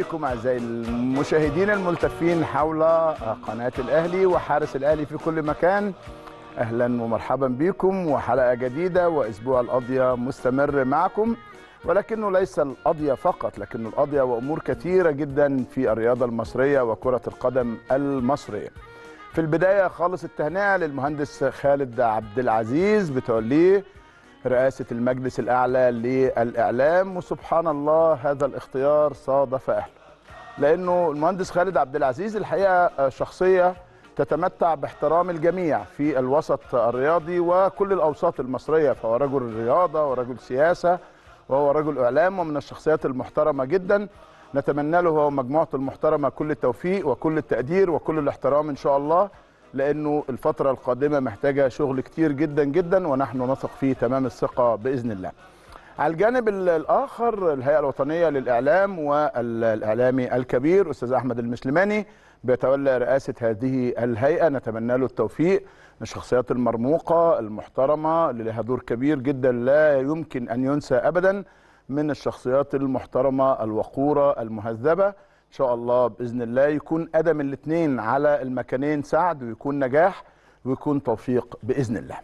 بكم أعزائي المشاهدين الملتفين حول قناة الأهلي وحارس الأهلي في كل مكان أهلا ومرحبا بكم وحلقة جديدة وأسبوع القضية مستمر معكم ولكنه ليس القضية فقط لكنه القضية وأمور كثيرة جدا في الرياضة المصرية وكرة القدم المصرية. في البداية خالص التهنئة للمهندس خالد عبد العزيز بتوليه رئاسة المجلس الأعلى للإعلام وسبحان الله هذا الاختيار صادف أهله. لأنه المهندس خالد عبد العزيز الحقيقة شخصية تتمتع باحترام الجميع في الوسط الرياضي وكل الأوساط المصرية. فهو رجل رياضة ورجل سياسة وهو رجل إعلام ومن الشخصيات المحترمة جدا. نتمنى له هو مجموعته المحترمة كل التوفيق وكل التقدير وكل الاحترام إن شاء الله. لأنه الفترة القادمة محتاجة شغل كتير جدا جدا ونحن نثق فيه تمام الثقة بإذن الله. على الجانب الآخر الهيئة الوطنية للإعلام والإعلامي الكبير أستاذ أحمد المسلماني بيتولى رئاسة هذه الهيئة. نتمنى له التوفيق. الشخصيات المرموقة المحترمة اللي لها دور كبير جدا لا يمكن أن ينسى ابدا من الشخصيات المحترمة الوقورة المهذبة. ان شاء الله بإذن الله يكون أدم الاثنين على المكانين سعد ويكون نجاح ويكون توفيق بإذن الله.